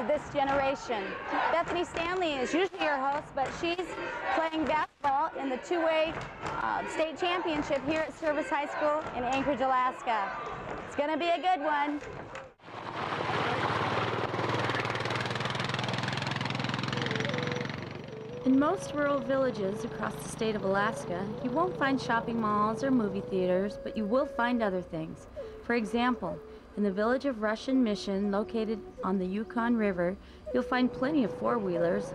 to this generation. Bethany Stanley is usually your host, but she's playing basketball in the two-way uh, state championship here at Service High School in Anchorage, Alaska. It's going to be a good one. In most rural villages across the state of Alaska, you won't find shopping malls or movie theaters, but you will find other things. For example, in the village of Russian Mission, located on the Yukon River, you'll find plenty of four-wheelers,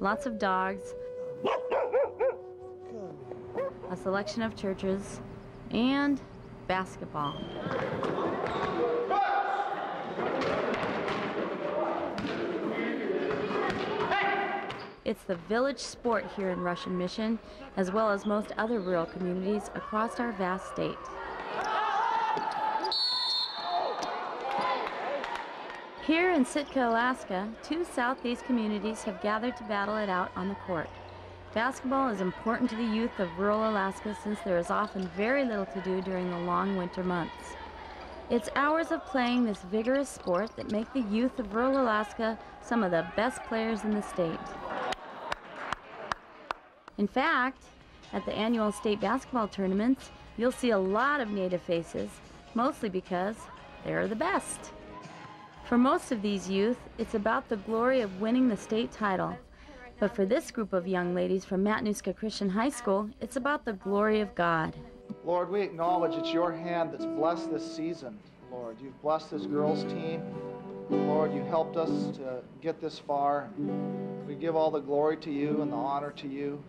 lots of dogs, a selection of churches, and basketball. It's the village sport here in Russian Mission, as well as most other rural communities across our vast state. Here in Sitka, Alaska, two southeast communities have gathered to battle it out on the court. Basketball is important to the youth of rural Alaska since there is often very little to do during the long winter months. It's hours of playing this vigorous sport that make the youth of rural Alaska some of the best players in the state. In fact, at the annual state basketball tournaments, you'll see a lot of native faces, mostly because they're the best. For most of these youth, it's about the glory of winning the state title. But for this group of young ladies from Matanuska Christian High School, it's about the glory of God. Lord, we acknowledge it's your hand that's blessed this season. Lord, you've blessed this girls' team. Lord, you helped us to get this far. We give all the glory to you and the honor to you.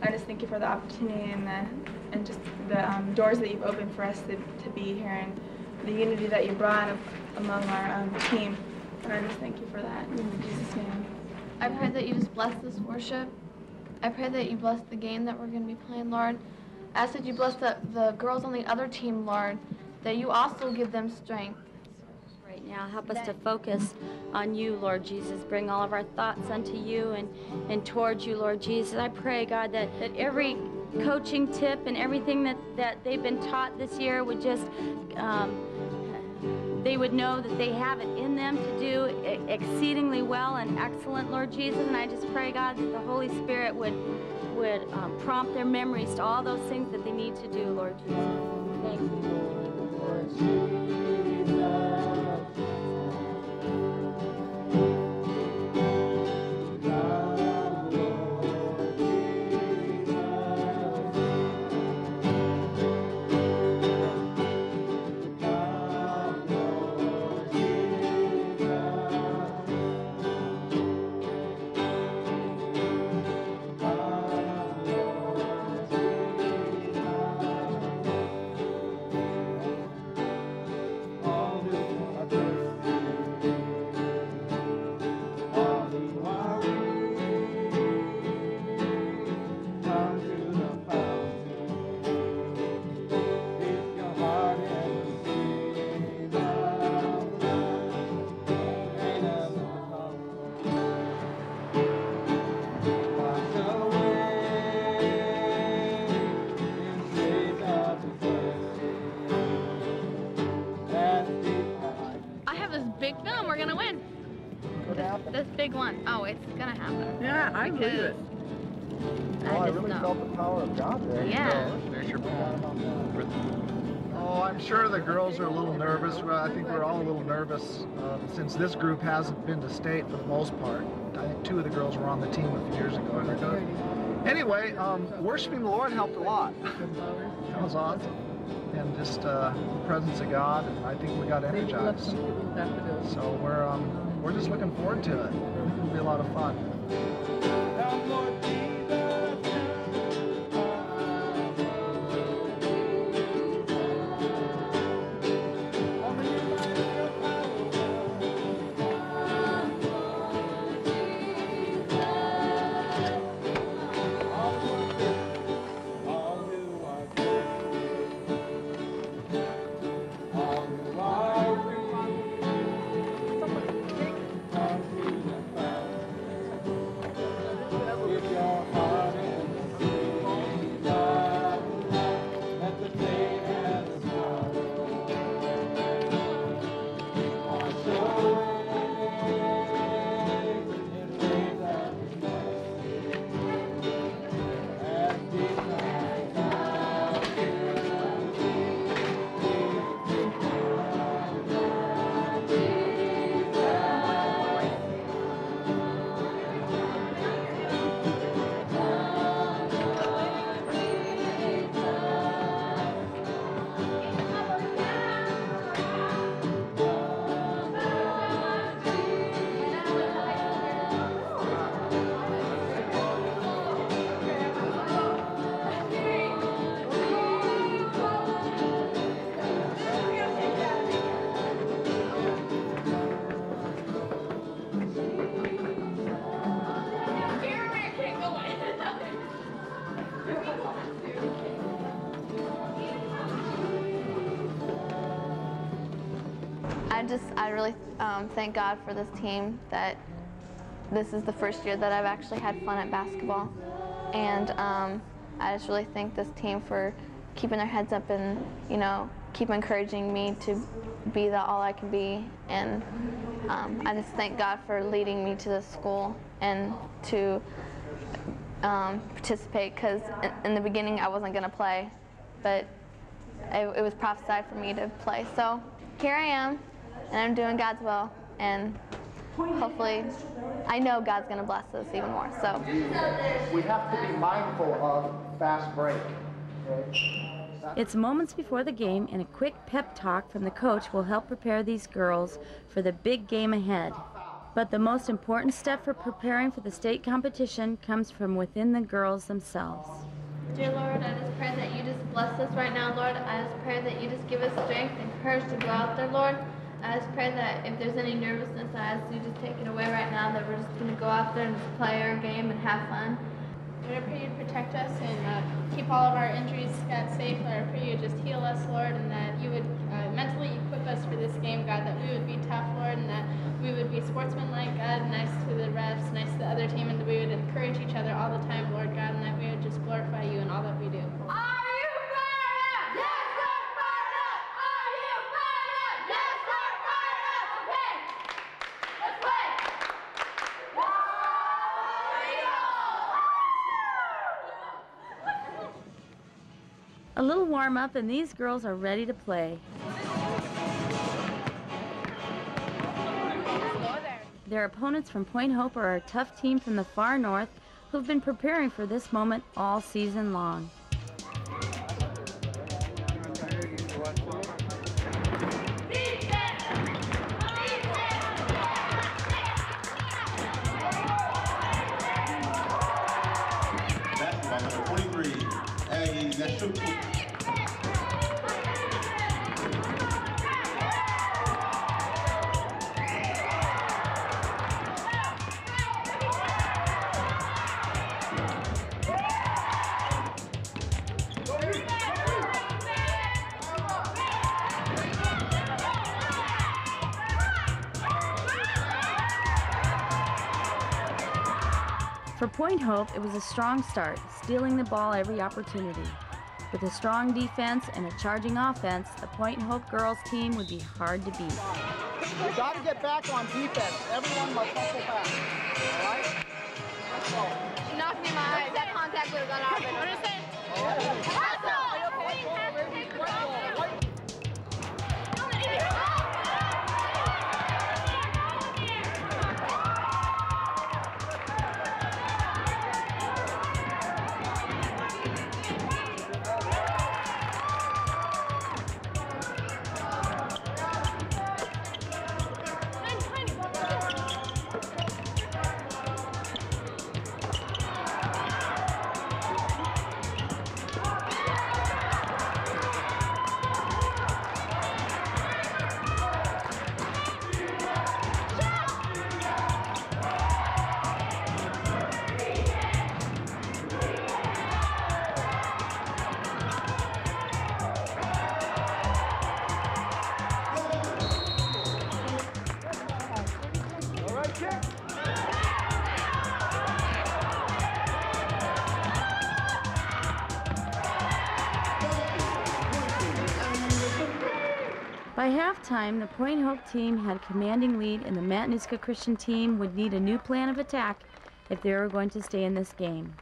I just thank you for the opportunity and the and just the um, doors that you've opened for us to, to be here and the unity that you brought among our um, team. And I just thank you for that in Jesus' name. I pray that you just bless this worship. I pray that you bless the game that we're going to be playing, Lord. I ask that you bless the, the girls on the other team, Lord, that you also give them strength now. Help us to focus on you, Lord Jesus. Bring all of our thoughts unto you and, and towards you, Lord Jesus. I pray, God, that, that every coaching tip and everything that, that they've been taught this year would just, um, they would know that they have it in them to do exceedingly well and excellent, Lord Jesus. And I just pray, God, that the Holy Spirit would, would um, prompt their memories to all those things that they need to do, Lord Jesus. Thank you. big Yeah, I believe it. I, oh, I really know. felt the power of God there. Yeah. There's your ball. Oh, I'm sure the girls are a little nervous. Well, I think we're all a little nervous uh, since this group hasn't been to state for the most part. I think two of the girls were on the team a few years ago. Anyway, um, worshiping the Lord helped a lot. that was awesome. And just uh, the presence of God, and I think we got energized. So we're um, we're just looking forward to it. It'll be a lot of fun. Just, um, thank God for this team that this is the first year that I've actually had fun at basketball. And um, I just really thank this team for keeping their heads up and, you know, keep encouraging me to be the all I can be. And um, I just thank God for leading me to this school and to um, participate because in, the beginning I wasn't going to play, but it, it was prophesied for me to play. So here I am, and I'm doing God's will, and hopefully, I know God's going to bless us even more. So We have to be mindful of fast break. Okay? It's moments before the game, and a quick pep talk from the coach will help prepare these girls for the big game ahead. But the most important step for preparing for the state competition comes from within the girls themselves. Dear Lord, I just pray that you just bless us right now, Lord. I just pray that you just give us strength and courage to go out there, Lord. I just pray that if there's any nervousness, I ask you just take it away right now, that we're just going to go out there and just play our game and have fun. Lord, I pray you'd protect us and uh, keep all of our injuries, God, safe. Lord, I pray you'd just heal us, Lord, and that you would uh, mentally equip us for this game, God, that we would be tough, Lord, and that we would be sportsmanlike, God, nice to the refs, nice to the other team, and that we would encourage each other all the time, Lord God, and that we would just glorify you in all that we do. Are you fired up? Yes, we're fired up. Are you fired up? Yes, we're fired up. Okay, let's play. A little warm up, and these girls are ready to play. Their opponents from Point Hope are a tough team from the far north who've been preparing for this moment all season long. For Point Hope, it was a strong start, stealing the ball every opportunity. With a strong defense and a charging offense, the Point Hope girls team would be hard to beat. We got to get back on defense. Everyone must hustle back. All right? Let's go. She knocked me in my eyes. That contact would have gone out. By halftime, the Point Hope team had a commanding lead, and the Matanuska Christian team would need a new plan of attack if they were going to stay in this game.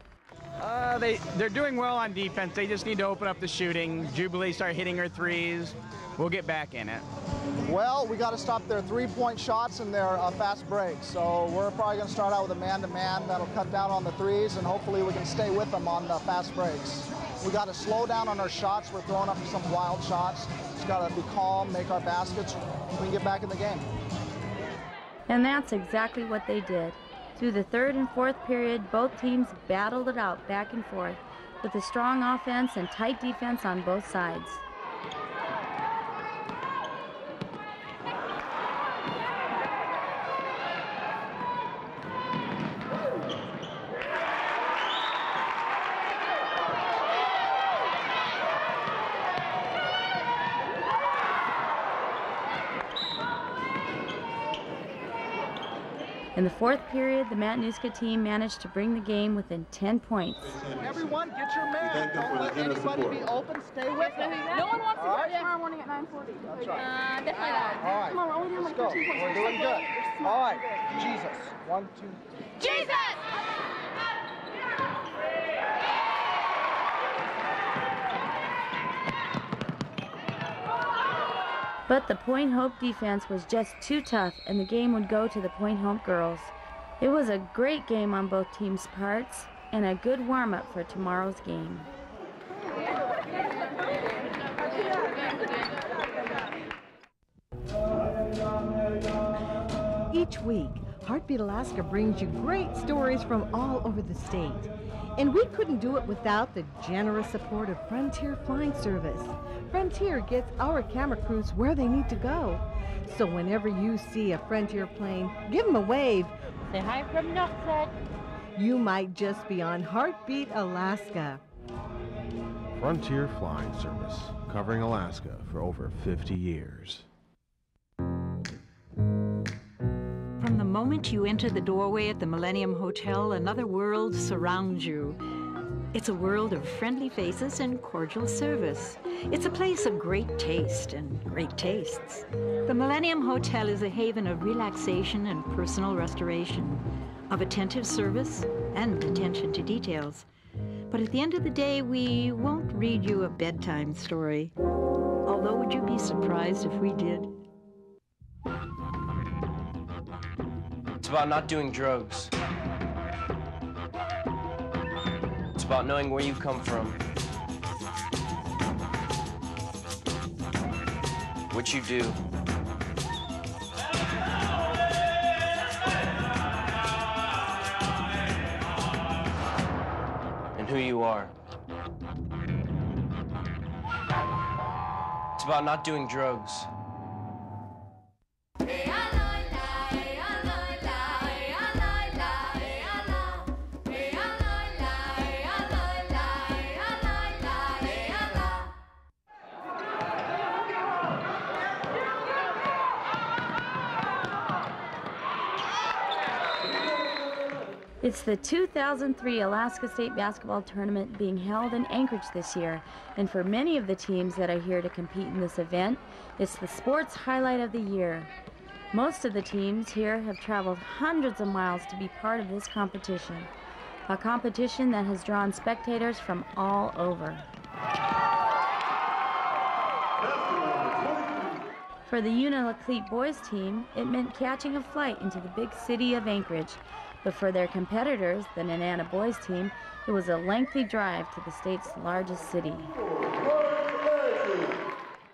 Uh, they they're doing well on defense. They just need to open up the shooting. Jubilee start hitting her threes. We'll get back in it. Well, we got to stop their three-point shots and their uh, fast breaks. So we're probably going to start out with a man-to-man that'll cut down on the threes, and hopefully we can stay with them on the fast breaks. We got to slow down on our shots. We're throwing up some wild shots. Just got to be calm, make our baskets. We can get back in the game. And that's exactly what they did. Through the third and fourth period, both teams battled it out back and forth with a strong offense and tight defense on both sides. The fourth period, the Matanuska team managed to bring the game within 10 points. Everyone, get your man. Don't let the generous anybody be open. Stay with them. No one wants to go right. tomorrow morning at 9:40. That's right. Uh, definitely not. All right. Come on, we're only doing like 13 points. We're doing good. All right. Jesus. One, two, three. Jesus! But the Point Hope defense was just too tough, and the game would go to the Point Hope girls. It was a great game on both teams' parts, and a good warm up for tomorrow's game. Each week, Heartbeat Alaska brings you great stories from all over the state. And we couldn't do it without the generous support of Frontier Flying Service. Frontier gets our camera crews where they need to go. So whenever you see a Frontier plane, give them a wave. Say hi from Nuxet. You might just be on Heartbeat Alaska. Frontier Flying Service, covering Alaska for over 50 years. From the moment you enter the doorway at the Millennium Hotel, another world surrounds you. It's a world of friendly faces and cordial service. It's a place of great taste and great tastes. The Millennium Hotel is a haven of relaxation and personal restoration, of attentive service and attention to details. But at the end of the day, we won't read you a bedtime story. Although, would you be surprised if we did? It's about not doing drugs. It's about knowing where you come from. What you do. And who you are. It's about not doing drugs. It's the 2003 Alaska State Basketball Tournament being held in Anchorage this year, and for many of the teams that are here to compete in this event, it's the sports highlight of the year. Most of the teams here have traveled hundreds of miles to be part of this competition, a competition that has drawn spectators from all over. For the Unalakleet boys team, it meant catching a flight into the big city of Anchorage. But for their competitors, the Nenana boys team, it was a lengthy drive to the state's largest city.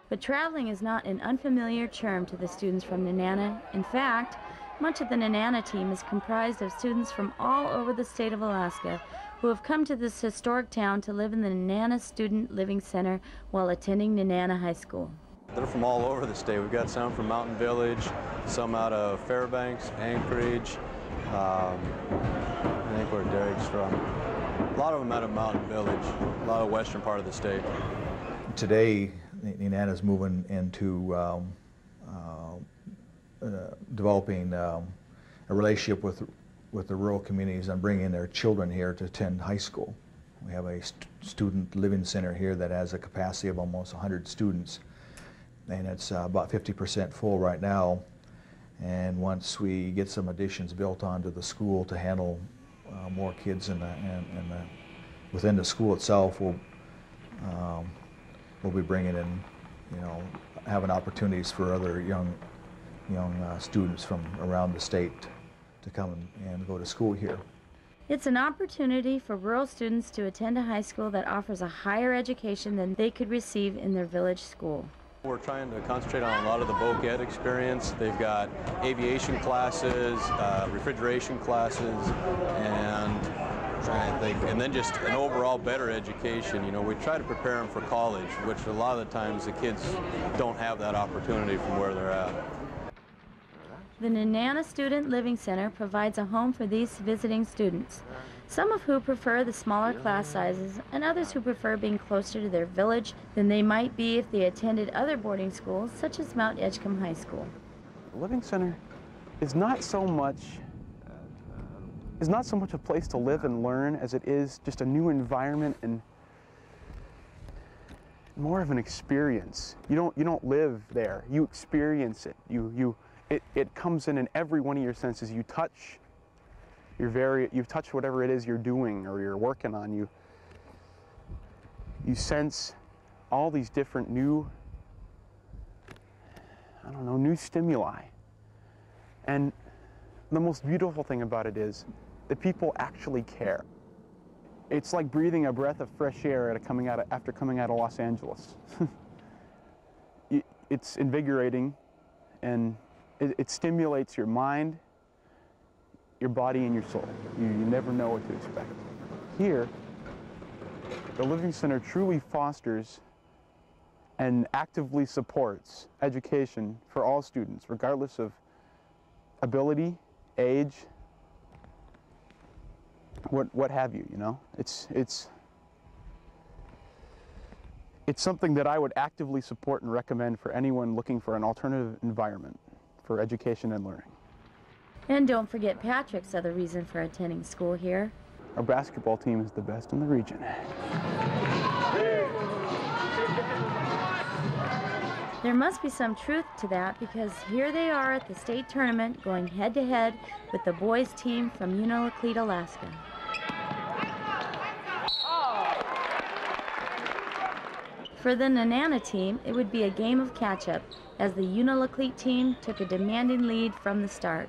But traveling is not an unfamiliar term to the students from Nenana. In fact, much of the Nenana team is comprised of students from all over the state of Alaska who have come to this historic town to live in the Nenana Student Living Center while attending Nenana High School. They're from all over the state. We've got some from Mountain Village, some out of Fairbanks, Anchorage. Um, I think where Derek's from. A lot of them out of Mountain Village, a lot of western part of the state. Today, Nenana's moving into um, uh, uh, developing um, a relationship with with the rural communities and bringing their children here to attend high school. We have a st student living center here that has a capacity of almost 100 students, and it's uh, about 50% full right now. And once we get some additions built onto the school to handle uh, more kids in the, in, in the, within the school itself, we'll, um, we'll be bringing in, you know, having opportunities for other young, young uh, students from around the state to come and, and go to school here. It's an opportunity for rural students to attend a high school that offers a higher education than they could receive in their village school. We're trying to concentrate on a lot of the voc ed experience. They've got aviation classes, uh, refrigeration classes, and I think, and then just an overall better education. You know, we try to prepare them for college, which a lot of the times the kids don't have that opportunity from where they're at. The Nenana Student Living Center provides a home for these visiting students, some of who prefer the smaller class sizes and others who prefer being closer to their village than they might be if they attended other boarding schools such as Mount Edgecumbe High School. The Living Center is not so much is not so much a place to live and learn as it is just a new environment and more of an experience. You don't you don't live there. You experience it. You you it, it comes in in every one of your senses. You touch you're very you touch whatever it is you're doing or you're working on. You you sense all these different new I don't know, new stimuli. And the most beautiful thing about it is that people actually care. It's like breathing a breath of fresh air coming out of, after coming out of Los Angeles. it's invigorating and it, it, stimulates your mind, your body, and your soul. You, you never know what to expect. Here, the Living Center truly fosters and actively supports education for all students, regardless of ability, age, what what have you, you know? It's it's it's something that I would actively support and recommend for anyone looking for an alternative environment for education and learning. And don't forget Patrick's other reason for attending school here. Our basketball team is the best in the region. There must be some truth to that because here they are at the state tournament going head to head with the boys team from Unalakleet, Alaska. For the Nenana team, it would be a game of catch-up as the Unalakleet team took a demanding lead from the start.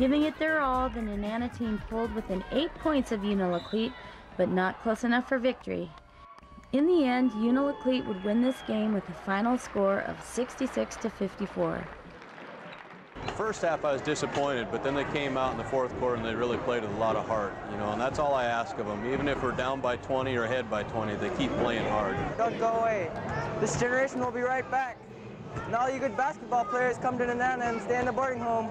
Giving it their all, the Nenana team pulled within eight points of Unalakleet, but not close enough for victory. In the end, Unalakleet would win this game with a final score of 66 to 54. First half I was disappointed, but then they came out in the fourth quarter and they really played with a lot of heart, you know, and that's all I ask of them. Even if we're down by 20 or ahead by 20, they keep playing hard. Don't go away. This generation will be right back. And all you good basketball players come to Nenana and stay in the boarding home.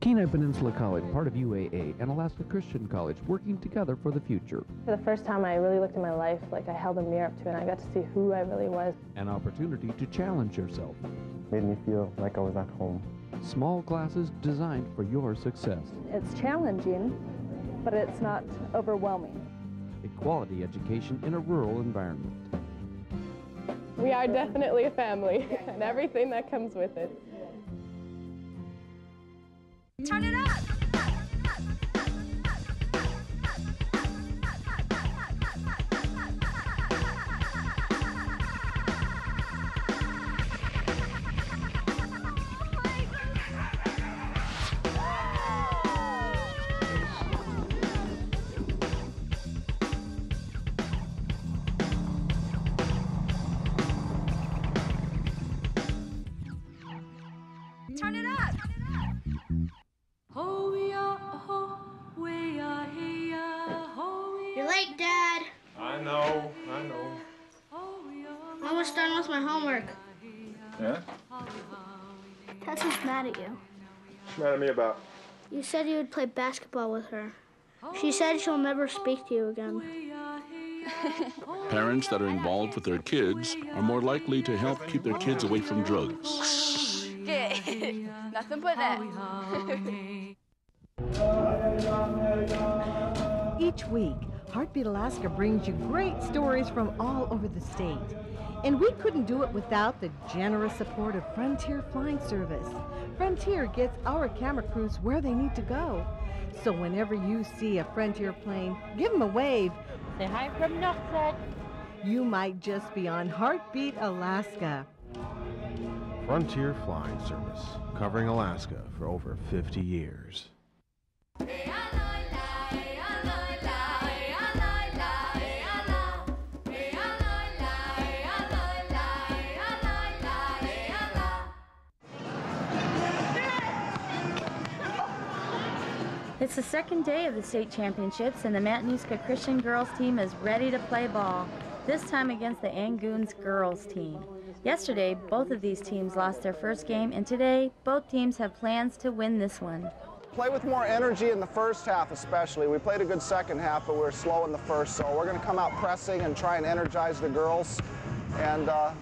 Kenai Peninsula College, part of UAA, and Alaska Christian College, working together for the future. For the first time, I really looked at my life like I held a mirror up to it, and I got to see who I really was. An opportunity to challenge yourself. Made me feel like I was at home. Small classes designed for your success. It's challenging, but it's not overwhelming. A quality education in a rural environment. We are definitely a family, and everything that comes with it. Turn it up! I'm done with my homework. Yeah? Tessa's mad at you. What's mad at me about? You said you would play basketball with her. She said she'll never speak to you again. Parents that are involved with their kids are more likely to help keep their kids away from drugs. Good. Nothing but that. Each week, Heartbeat Alaska brings you great stories from all over the state. And we couldn't do it without the generous support of Frontier Flying Service. Frontier gets our camera crews where they need to go. So whenever you see a Frontier plane, give them a wave. Say hi from Nuxet. You might just be on Heartbeat Alaska. Frontier Flying Service, covering Alaska for over 50 years. Hey, It's the second day of the state championships, and the Matanuska Christian girls team is ready to play ball, this time against the Angoons girls team. Yesterday, both of these teams lost their first game, and today, both teams have plans to win this one. Play with more energy in the first half, especially. We played a good second half, but we were slow in the first, so we're going to come out pressing and try and energize the girls. And uh,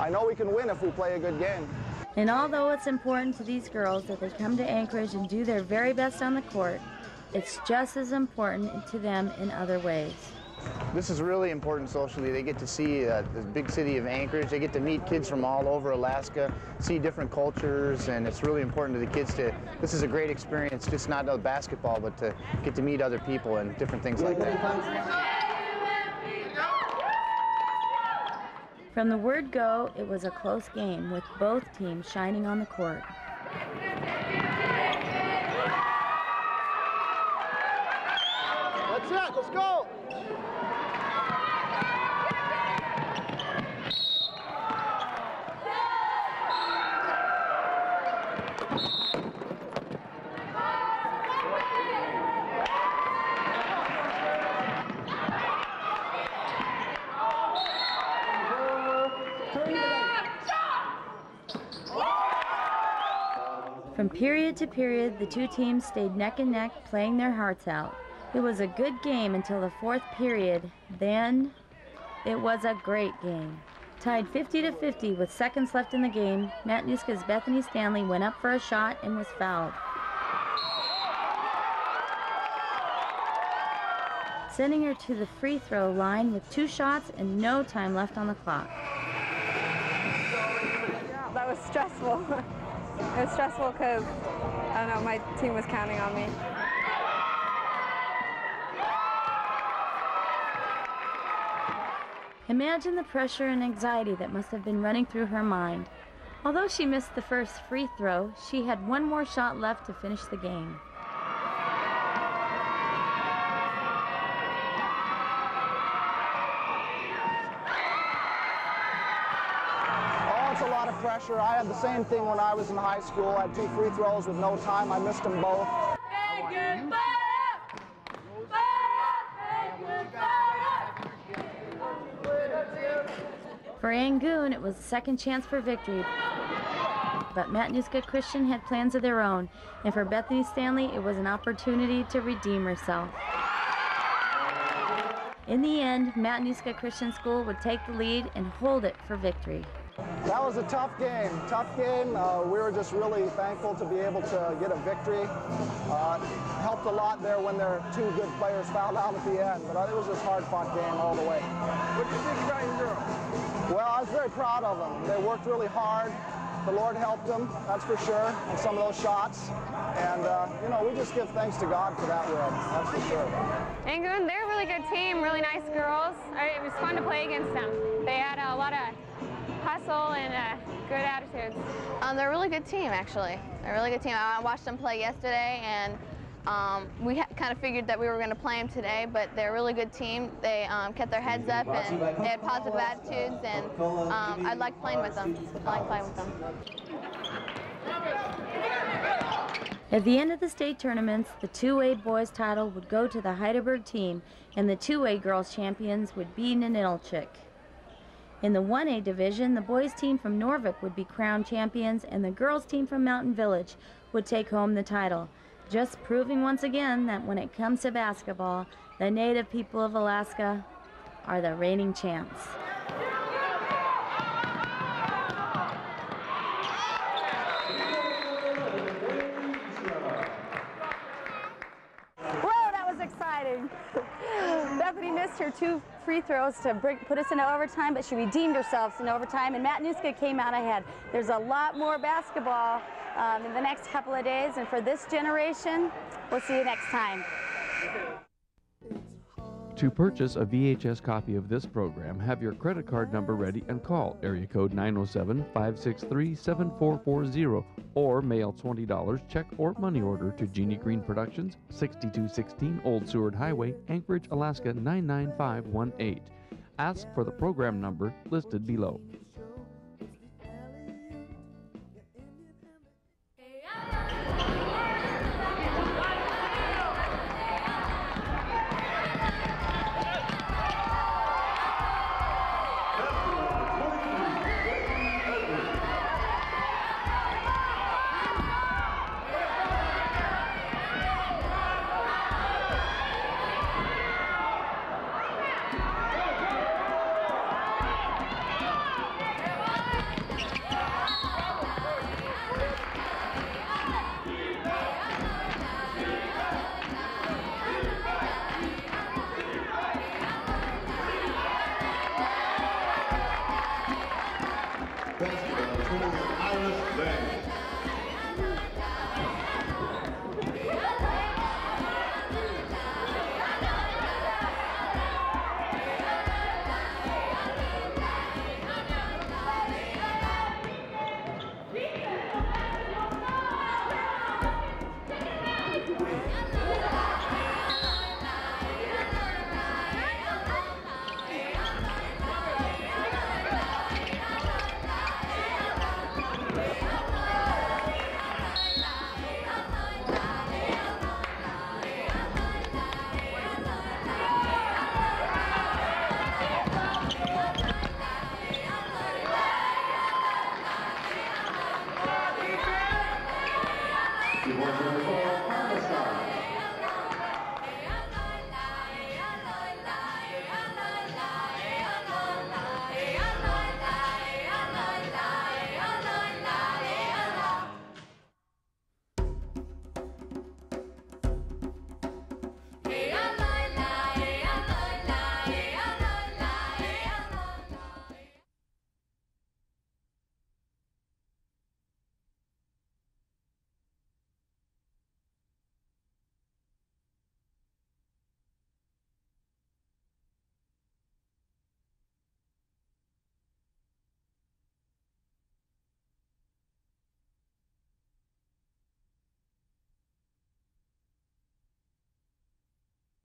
I know we can win if we play a good game. And although it's important to these girls that they come to Anchorage and do their very best on the court, it's just as important to them in other ways. This is really important socially. They get to see uh, the big city of Anchorage. They get to meet kids from all over Alaska, see different cultures, and it's really important to the kids to, this is a great experience, just not basketball, but to get to meet other people and different things like that. From the word go, it was a close game with both teams shining on the court. That's it, let's go! From period the two teams stayed neck and neck, playing their hearts out. It was a good game until the fourth period. Then it was a great game. Tied 50 to 50 with seconds left in the game, Matanuska's Bethany Stanley went up for a shot and was fouled. Sending her to the free throw line with two shots and no time left on the clock. That was stressful. it was stressful because, I don't know, my team was counting on me. Imagine the pressure and anxiety that must have been running through her mind. Although she missed the first free throw, she had one more shot left to finish the game. Pressure. I had the same thing when I was in high school. I had two free throws with no time. I missed them both. For Angoon, it was a second chance for victory. But Matanuska Christian had plans of their own, and for Bethany Stanley, it was an opportunity to redeem herself. In the end, Matanuska Christian School would take the lead and hold it for victory. That was a tough game. Tough game. Uh, we were just really thankful to be able to get a victory. Uh, helped a lot there when their two good players fouled out at the end, but it was just hard-fought game all the way. What do you think about your girls? Well, I was very proud of them. They worked really hard. The Lord helped them, that's for sure, on some of those shots. And, uh, you know, we just give thanks to God for that win, that's for sure. Angoon, they're a really good team, really nice girls. It was fun to play against them. They had a lot of hustle and uh, good attitudes. Um, they're a really good team, actually. They're a really good team. I watched them play yesterday, and um, we kind of figured that we were going to play them today, but they're a really good team. They um, kept their heads up, and they had positive attitudes, and um, I like playing with them. I like playing with them. At the end of the state tournaments, the 2A boys title would go to the Heidelberg team, and the 2A girls champions would be Ninilchik. In the 1A division, the boys team from Noorvik would be crowned champions, and the girls team from Mountain Village would take home the title. Just proving once again that when it comes to basketball, the native people of Alaska are the reigning champs. Whoa, that was exciting. Bethany missed her two free throws to bring, put us into overtime, but she redeemed herself in overtime, and Matanuska came out ahead. There's a lot more basketball um, in the next couple of days, and for this generation, we'll see you next time. To purchase a VHS copy of this program, have your credit card number ready and call area code 907-563-7440 or mail $20 check or money order to Jeanie Greene Productions, 6216 Old Seward Highway, Anchorage, Alaska 99518. Ask for the program number listed below.